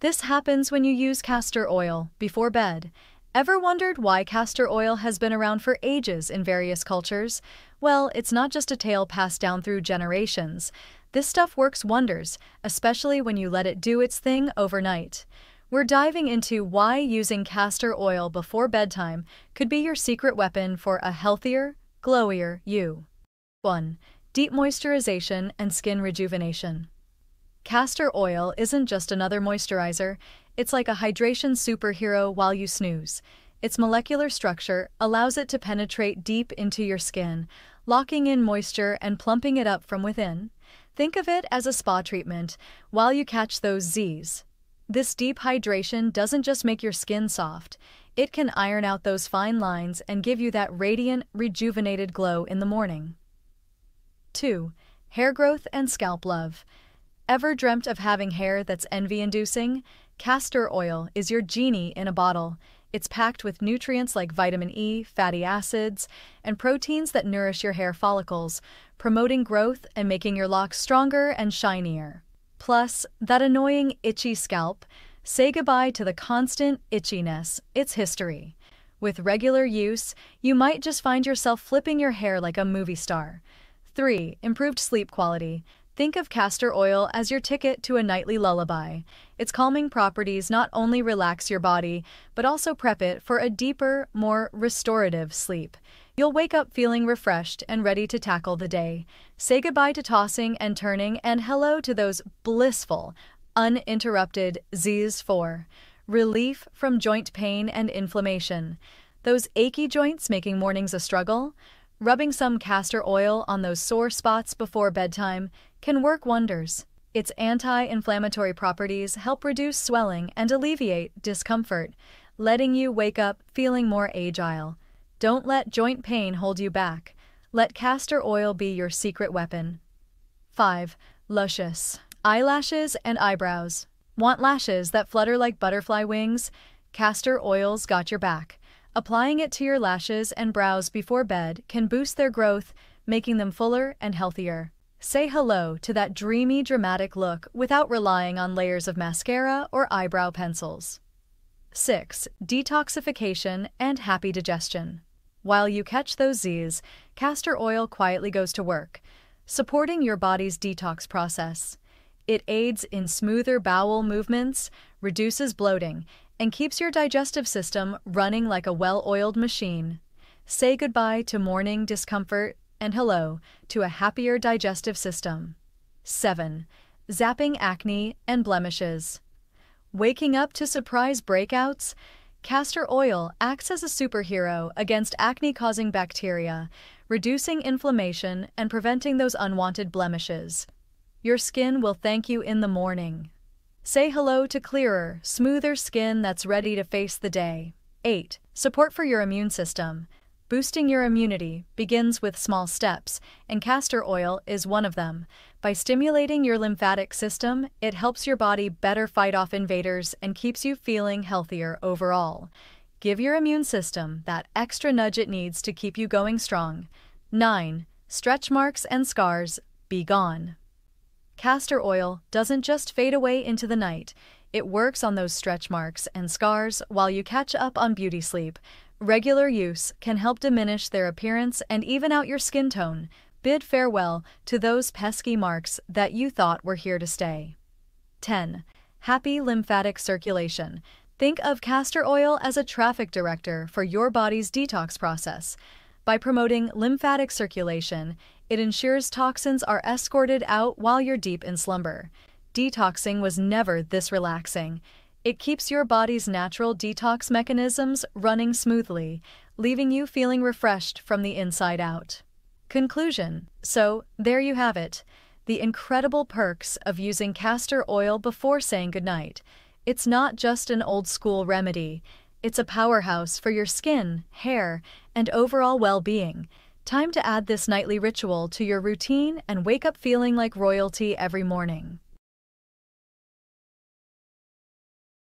This happens when you use castor oil before bed. Ever wondered why castor oil has been around for ages in various cultures? Well, it's not just a tale passed down through generations. This stuff works wonders, especially when you let it do its thing overnight. We're diving into why using castor oil before bedtime could be your secret weapon for a healthier, glowier you. 1. Deep moisturization and skin rejuvenation. Castor oil isn't just another moisturizer, it's like a hydration superhero while you snooze. Its molecular structure allows it to penetrate deep into your skin, locking in moisture and plumping it up from within. Think of it as a spa treatment while you catch those Z's. This deep hydration doesn't just make your skin soft, it can iron out those fine lines and give you that radiant, rejuvenated glow in the morning. 2. Hair growth and scalp love. Ever dreamt of having hair that's envy inducing? Castor oil is your genie in a bottle. It's packed with nutrients like vitamin E, fatty acids, and proteins that nourish your hair follicles, promoting growth and making your locks stronger and shinier. Plus, that annoying itchy scalp, say goodbye to the constant itchiness, it's history. With regular use, you might just find yourself flipping your hair like a movie star. 3. Improved sleep quality. Think of castor oil as your ticket to a nightly lullaby. Its calming properties not only relax your body, but also prep it for a deeper, more restorative sleep. You'll wake up feeling refreshed and ready to tackle the day. Say goodbye to tossing and turning and hello to those blissful, uninterrupted Z's 4. Relief from joint pain and inflammation. Those achy joints making mornings a struggle? Rubbing some castor oil on those sore spots before bedtime can work wonders. Its anti-inflammatory properties help reduce swelling and alleviate discomfort, letting you wake up feeling more agile. Don't let joint pain hold you back. Let castor oil be your secret weapon. 5. Luscious. Eyelashes and eyebrows. Want lashes that flutter like butterfly wings? Castor oil's got your back. Applying it to your lashes and brows before bed can boost their growth, making them fuller and healthier. Say hello to that dreamy, dramatic look without relying on layers of mascara or eyebrow pencils. 6. Detoxification and happy digestion. While you catch those Z's, castor oil quietly goes to work, supporting your body's detox process. It aids in smoother bowel movements, reduces bloating, and keeps your digestive system running like a well oiled machine. Say goodbye to morning discomfort and hello to a happier digestive system. 7. Zapping acne and blemishes. Waking up to surprise breakouts? Castor oil acts as a superhero against acne causing bacteria, reducing inflammation and preventing those unwanted blemishes. Your skin will thank you in the morning. Say hello to clearer, smoother skin that's ready to face the day. 8. Support for your immune system. Boosting your immunity begins with small steps, and castor oil is one of them. By stimulating your lymphatic system, it helps your body better fight off invaders and keeps you feeling healthier overall. Give your immune system that extra nudge it needs to keep you going strong. 9. Stretch marks and scars be gone. Castor oil doesn't just fade away into the night, it works on those stretch marks and scars while you catch up on beauty sleep. Regular use can help diminish their appearance and even out your skin tone. Bid farewell to those pesky marks that you thought were here to stay. 10. Happy lymphatic circulation. Think of castor oil as a traffic director for your body's detox process. By promoting lymphatic circulation, it ensures toxins are escorted out while you're deep in slumber. Detoxing was never this relaxing. It keeps your body's natural detox mechanisms running smoothly, leaving you feeling refreshed from the inside out. Conclusion So, there you have it the incredible perks of using castor oil before saying goodnight. It's not just an old school remedy, it's a powerhouse for your skin, hair, and overall well being. Time to add this nightly ritual to your routine and wake up feeling like royalty every morning.